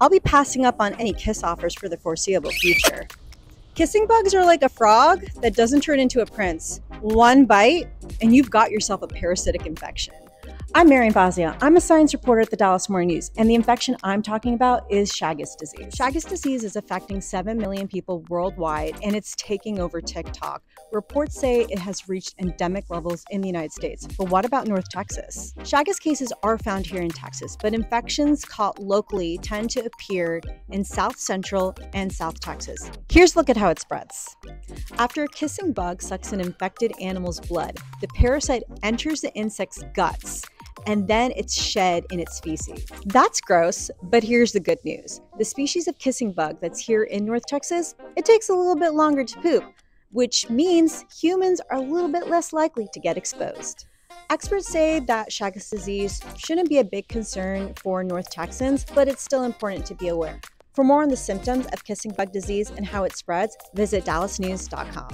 I'll be passing up on any kiss offers for the foreseeable future. Kissing bugs are like a frog that doesn't turn into a prince. One bite, and you've got yourself a parasitic infection. I'm Miriam Fauzia. I'm a science reporter at the Dallas Morning News, and the infection I'm talking about is Chagas disease. Chagas disease is affecting 7 million people worldwide, and it's taking over TikTok. Reports say it has reached endemic levels in the United States. But what about North Texas? Chagas cases are found here in Texas, but infections caught locally tend to appear in South Central and South Texas. Here's a look at how it spreads. After a kissing bug sucks an infected animal's blood, the parasite enters the insect's guts and then it's shed in its feces. That's gross, but here's the good news. The species of kissing bug that's here in North Texas, it takes a little bit longer to poop, which means humans are a little bit less likely to get exposed. Experts say that Chagas disease shouldn't be a big concern for North Texans, but it's still important to be aware. For more on the symptoms of kissing bug disease and how it spreads, visit dallasnews.com.